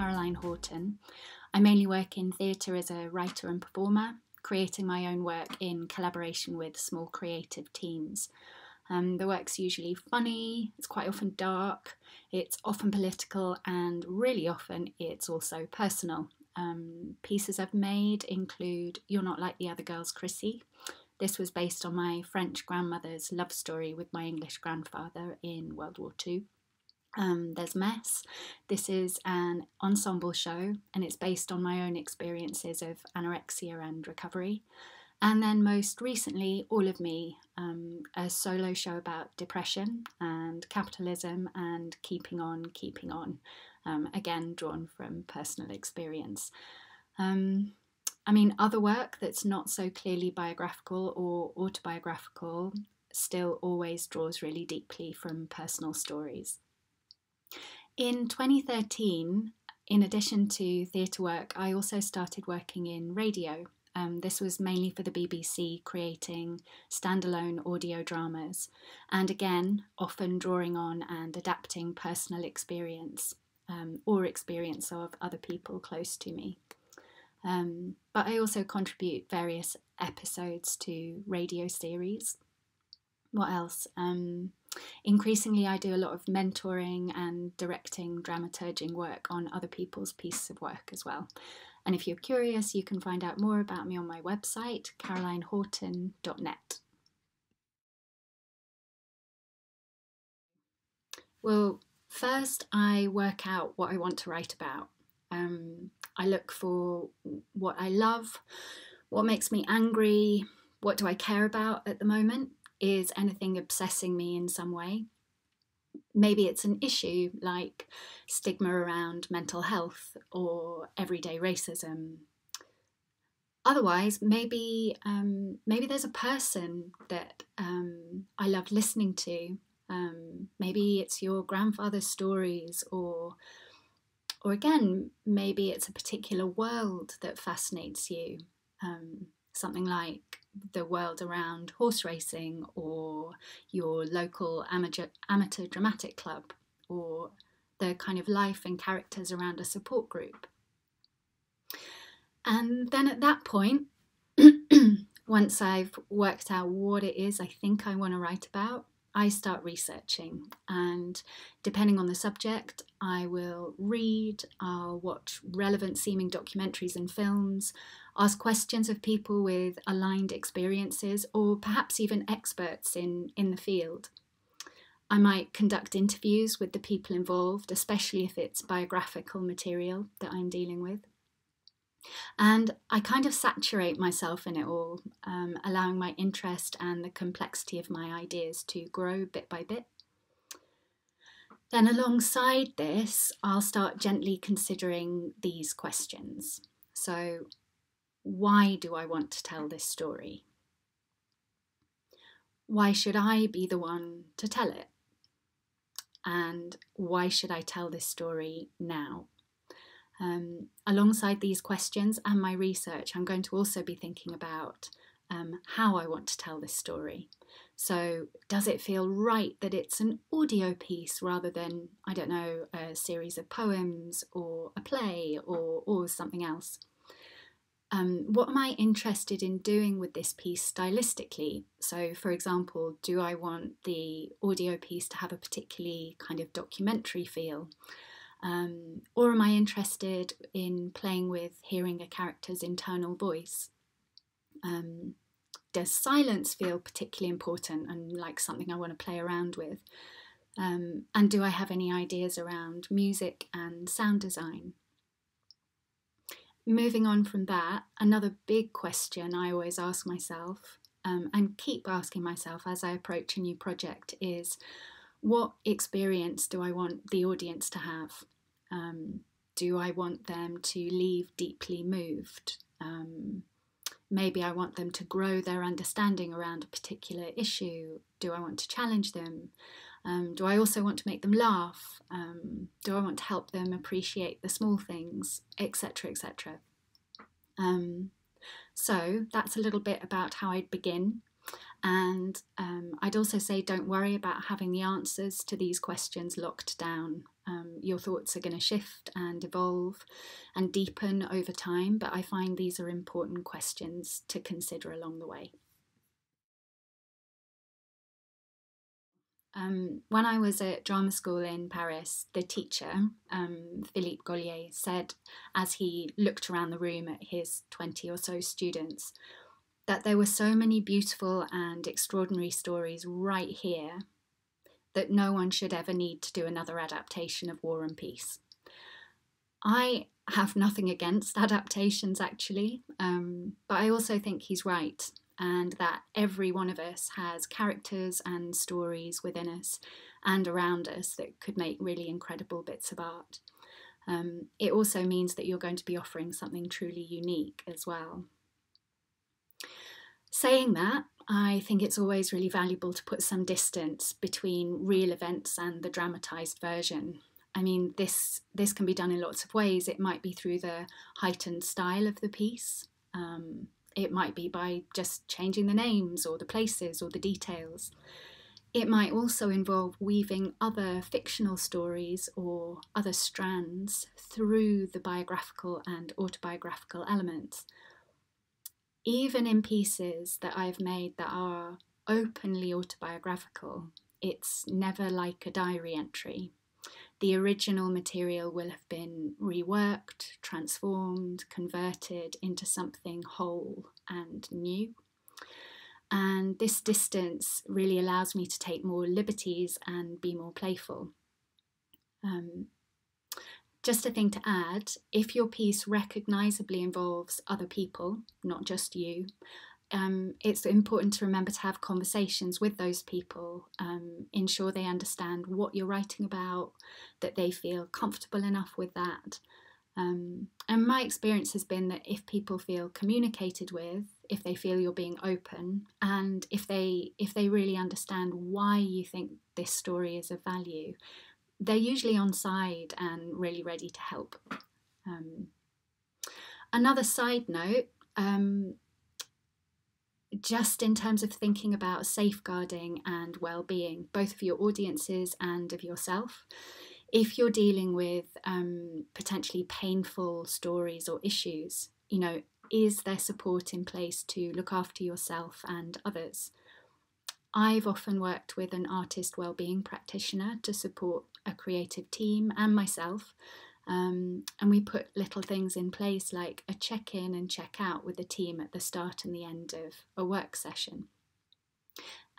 Caroline Horton. I mainly work in theatre as a writer and performer, creating my own work in collaboration with small creative teams. Um, the work's usually funny, it's quite often dark, it's often political, and really often it's also personal. Um, pieces I've made include You're Not Like the Other Girls, Chrissy. This was based on my French grandmother's love story with my English grandfather in World War II. Um, there's Mess. This is an ensemble show and it's based on my own experiences of anorexia and recovery. And then most recently, All of Me, um, a solo show about depression and capitalism and keeping on, keeping on. Um, again, drawn from personal experience. Um, I mean, other work that's not so clearly biographical or autobiographical still always draws really deeply from personal stories. In 2013, in addition to theatre work, I also started working in radio um, this was mainly for the BBC, creating standalone audio dramas, and again, often drawing on and adapting personal experience um, or experience of other people close to me. Um, but I also contribute various episodes to radio series. What else? Um, increasingly, I do a lot of mentoring and directing dramaturging work on other people's pieces of work as well. And if you're curious, you can find out more about me on my website, carolinehorton.net. Well, first I work out what I want to write about. Um, I look for what I love, what makes me angry, what do I care about at the moment? Is anything obsessing me in some way? maybe it's an issue like stigma around mental health or everyday racism. Otherwise, maybe um, maybe there's a person that um, I love listening to. Um, maybe it's your grandfather's stories, or or again, maybe it's a particular world that fascinates you. Um, something like the world around horse racing or your local amateur, amateur dramatic club or the kind of life and characters around a support group. And then at that point, once I've worked out what it is I think I want to write about, I start researching. And depending on the subject, I will read, I'll watch relevant seeming documentaries and films, ask questions of people with aligned experiences or perhaps even experts in, in the field. I might conduct interviews with the people involved, especially if it's biographical material that I'm dealing with. And I kind of saturate myself in it all, um, allowing my interest and the complexity of my ideas to grow bit by bit. Then, alongside this, I'll start gently considering these questions. So, why do I want to tell this story? Why should I be the one to tell it? And why should I tell this story now? Um, alongside these questions and my research, I'm going to also be thinking about um, how I want to tell this story. So, does it feel right that it's an audio piece rather than, I don't know, a series of poems or a play or, or something else? Um, what am I interested in doing with this piece stylistically? So, for example, do I want the audio piece to have a particularly kind of documentary feel? Um, or am I interested in playing with hearing a character's internal voice? Um, does silence feel particularly important and like something I want to play around with? Um, and do I have any ideas around music and sound design? Moving on from that, another big question I always ask myself um, and keep asking myself as I approach a new project is what experience do I want the audience to have? Um, do I want them to leave deeply moved? Um, maybe I want them to grow their understanding around a particular issue. Do I want to challenge them? Um, do I also want to make them laugh? Um, do I want to help them appreciate the small things, etc., etc.? Um, so that's a little bit about how I'd begin. And um, I'd also say don't worry about having the answers to these questions locked down. Um, your thoughts are going to shift and evolve and deepen over time, but I find these are important questions to consider along the way. Um, when I was at drama school in Paris, the teacher, um, Philippe Gaulier, said as he looked around the room at his 20 or so students that there were so many beautiful and extraordinary stories right here that no one should ever need to do another adaptation of War and Peace. I have nothing against adaptations actually, um, but I also think he's right and that every one of us has characters and stories within us and around us that could make really incredible bits of art. Um, it also means that you're going to be offering something truly unique as well. Saying that, I think it's always really valuable to put some distance between real events and the dramatised version. I mean, this this can be done in lots of ways. It might be through the heightened style of the piece. Um, it might be by just changing the names or the places or the details. It might also involve weaving other fictional stories or other strands through the biographical and autobiographical elements. Even in pieces that I've made that are openly autobiographical, it's never like a diary entry the original material will have been reworked, transformed, converted into something whole and new. And this distance really allows me to take more liberties and be more playful. Um, just a thing to add if your piece recognisably involves other people, not just you, um, it's important to remember to have conversations with those people, um, ensure they understand what you're writing about, that they feel comfortable enough with that. Um, and my experience has been that if people feel communicated with, if they feel you're being open, and if they if they really understand why you think this story is of value, they're usually on side and really ready to help. Um, another side note um, just in terms of thinking about safeguarding and well-being, both of your audiences and of yourself. If you're dealing with um, potentially painful stories or issues, you know, is there support in place to look after yourself and others? I've often worked with an artist well-being practitioner to support a creative team and myself um, and we put little things in place like a check in and check out with the team at the start and the end of a work session.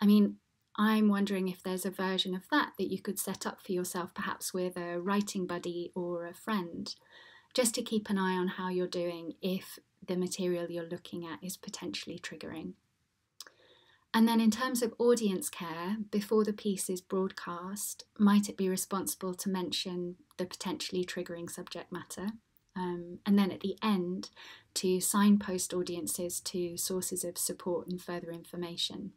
I mean, I'm wondering if there's a version of that that you could set up for yourself, perhaps with a writing buddy or a friend, just to keep an eye on how you're doing if the material you're looking at is potentially triggering. And then, in terms of audience care, before the piece is broadcast, might it be responsible to mention the potentially triggering subject matter? Um, and then at the end, to signpost audiences to sources of support and further information.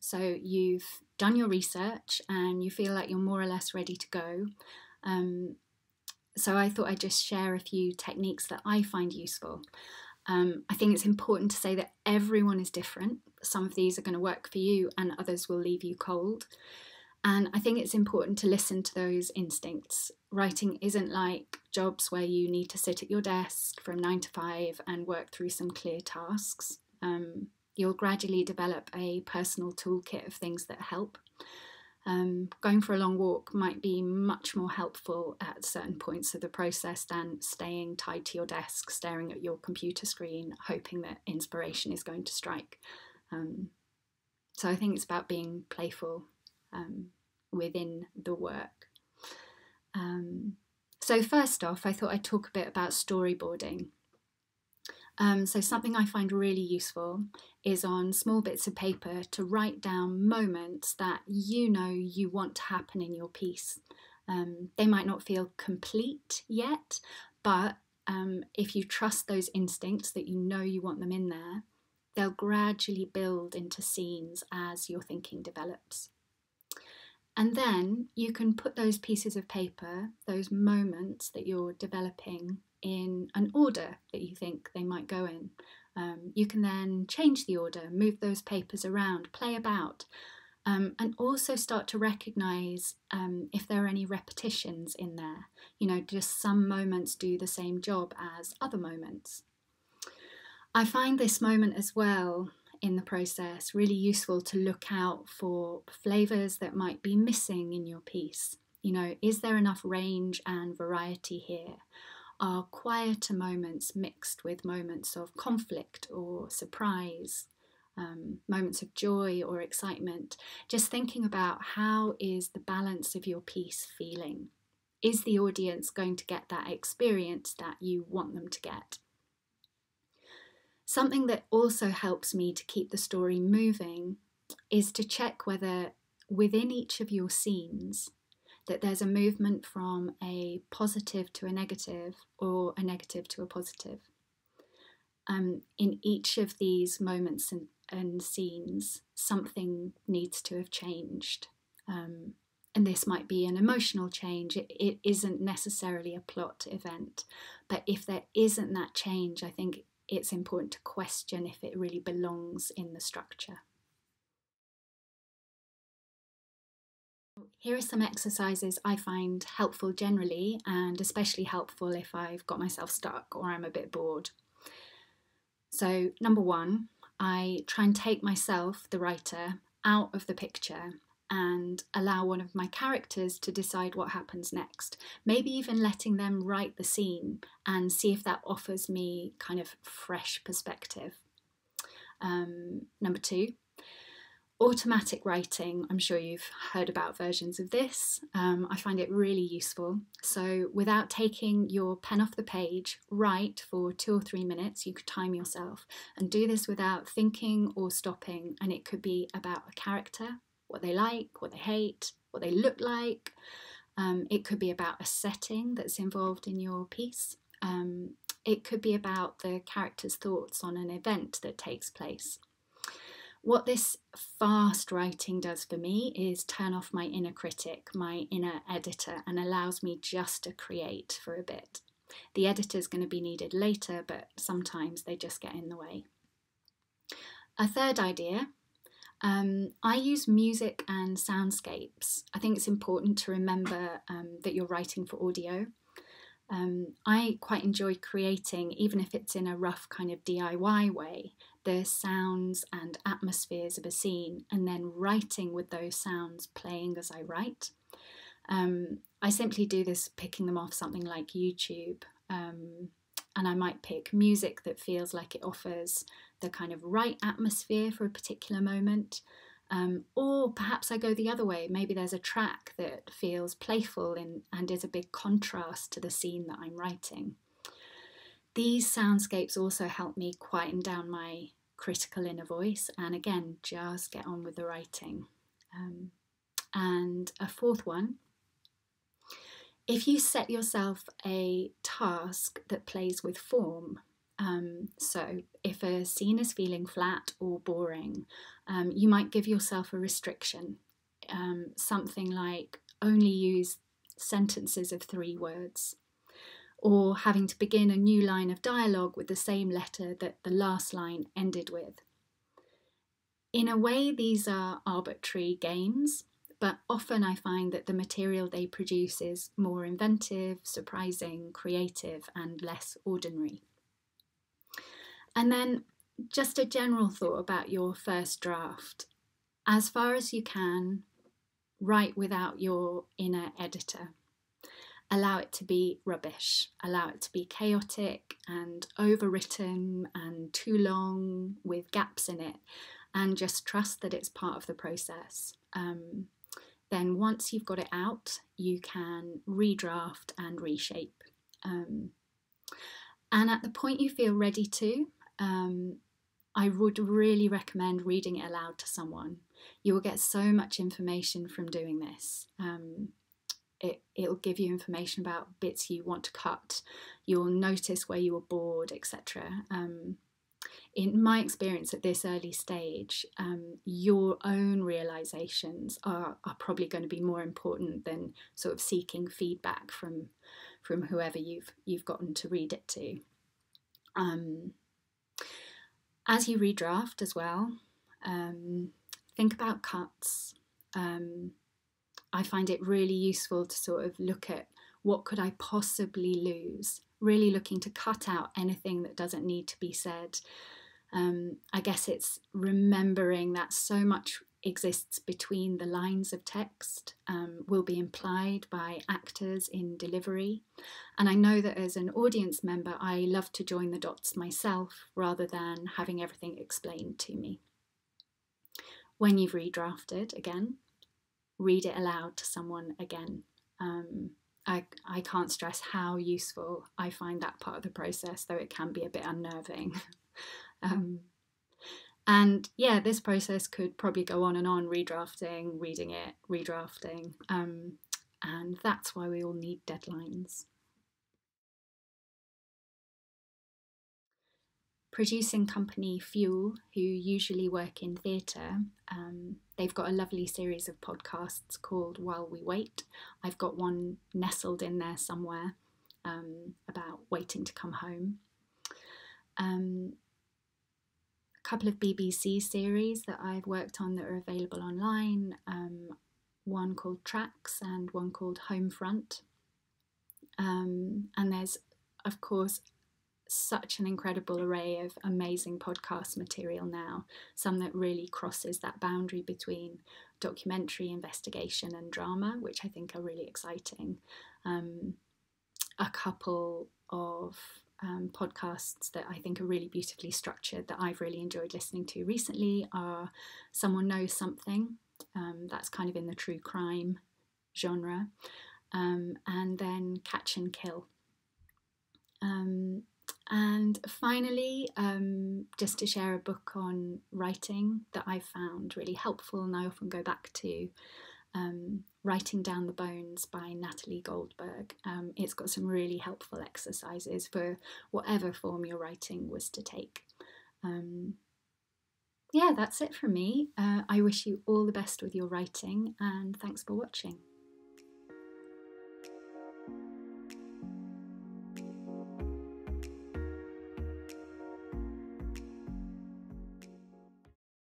So you've done your research and you feel like you're more or less ready to go. Um, so I thought I'd just share a few techniques that I find useful. Um, I think it's important to say that everyone is different. Some of these are going to work for you, and others will leave you cold. And I think it's important to listen to those instincts. Writing isn't like jobs where you need to sit at your desk from nine to five and work through some clear tasks. Um, you'll gradually develop a personal toolkit of things that help. Um, going for a long walk might be much more helpful at certain points of the process than staying tied to your desk, staring at your computer screen, hoping that inspiration is going to strike. Um, so I think it's about being playful um, within the work. Um, so, first off, I thought I'd talk a bit about storyboarding. Um, so, something I find really useful is on small bits of paper to write down moments that you know you want to happen in your piece. Um, they might not feel complete yet, but um, if you trust those instincts that you know you want them in there, they'll gradually build into scenes as your thinking develops. And then you can put those pieces of paper, those moments that you're developing, in an order that you think they might go in. Um, you can then change the order, move those papers around, play about, um, and also start to recognize um, if there are any repetitions in there. You know, just some moments do the same job as other moments. I find this moment as well in the process really useful to look out for flavours that might be missing in your piece. You know, is there enough range and variety here? Are quieter moments mixed with moments of conflict or surprise? um, moments of joy or excitement, just thinking about how is the balance of your piece feeling? Is the audience going to get that experience that you want them to get? Something that also helps me to keep the story moving is to check whether within each of your scenes that there's a movement from a positive to a negative or a negative to a positive. Um, in each of these moments and and scenes, something needs to have changed. Um, and this might be an emotional change. It, it isn't necessarily a plot event. But if there isn't that change, I think it's important to question if it really belongs in the structure. Here are some exercises I find helpful generally, and especially helpful if I've got myself stuck or I'm a bit bored. So, number one, I try and take myself, the writer, out of the picture and allow one of my characters to decide what happens next. Maybe even letting them write the scene and see if that offers me kind of fresh perspective. Um, number two, automatic writing, I'm sure you've heard about versions of this. Um, I find it really useful. So, without taking your pen off the page, write for two or three minutes. You could time yourself and do this without thinking or stopping. And it could be about a character, what they like, what they hate, what they look like. Um, it could be about a setting that's involved in your piece. Um, it could be about the character's thoughts on an event that takes place. What this fast writing does for me is turn off my inner critic, my inner editor, and allows me just to create for a bit. The editor is going to be needed later, but sometimes they just get in the way. A third idea um, I use music and soundscapes. I think it's important to remember um, that you're writing for audio. Um, I quite enjoy creating, even if it's in a rough kind of DIY way, the sounds and atmospheres of a scene and then writing with those sounds playing as I write. Um, I simply do this picking them off something like YouTube. Um, and I might pick music that feels like it offers the kind of right atmosphere for a particular moment. Um, or perhaps I go the other way. Maybe there's a track that feels playful in, and is a big contrast to the scene that I'm writing. These soundscapes also help me quieten down my critical inner voice and again, just get on with the writing. Um, and a fourth one if you set yourself a task that plays with form, um, so if a scene is feeling flat or boring, um, you might give yourself a restriction, um, something like only use sentences of three words or having to begin a new line of dialogue with the same letter that the last line ended with. In a way, these are arbitrary games, but often I find that the material they produce is more inventive, surprising, creative, and less ordinary. And then just a general thought about your first draft. As far as you can, write without your inner editor allow it to be rubbish, allow it to be chaotic and overwritten and too long with gaps in it, and just trust that it's part of the process. Um, then, once you've got it out, you can redraft and reshape. Um, and at the point you feel ready to, um, I would really recommend reading it aloud to someone. You will get so much information from doing this. Um, it, it'll give you information about bits you want to cut. You'll notice where you were bored, etc. Um, in my experience at this early stage, um, your own realizations are, are probably going to be more important than sort of seeking feedback from from whoever you've you've gotten to read it to. Um, As you redraft as well, um, think about cuts. Um, I find it really useful to sort of look at what could I possibly lose, really looking to cut out anything that doesn't need to be said. Um, I guess it's remembering that so much exists between the lines of text um, will be implied by actors in delivery. And I know that as an audience member, I love to join the dots myself rather than having everything explained to me. When you've redrafted again, read it aloud to someone again. Um, I, I can't stress how useful I find that part of the process, though it can be a bit unnerving. um, and yeah, this process could probably go on and on, redrafting, reading it, redrafting. Um, and that's why we all need deadlines. Producing company Fuel, who usually work in theatre, um, they've got a lovely series of podcasts called While We Wait. I've got one nestled in there somewhere um, about waiting to come home. Um, couple of BBC series that I've worked on that are available online. Um, one called Tracks and one called Homefront. Um, and there's, of course, such an incredible array of amazing podcast material now, some that really crosses that boundary between documentary, investigation, and drama, which I think are really exciting. Um, a couple of um, podcasts that I think are really beautifully structured that I've really enjoyed listening to recently are Someone Knows Something, um, that's kind of in the true crime genre, um, and then Catch and Kill. Um, and finally, um, just to share a book on writing that I found really helpful and I often go back to um, Writing Down the Bones by Natalie Goldberg. Um, it's got some really helpful exercises for whatever form your writing was to take. Um, yeah, that's it from me. Uh, I wish you all the best with your writing and thanks for watching.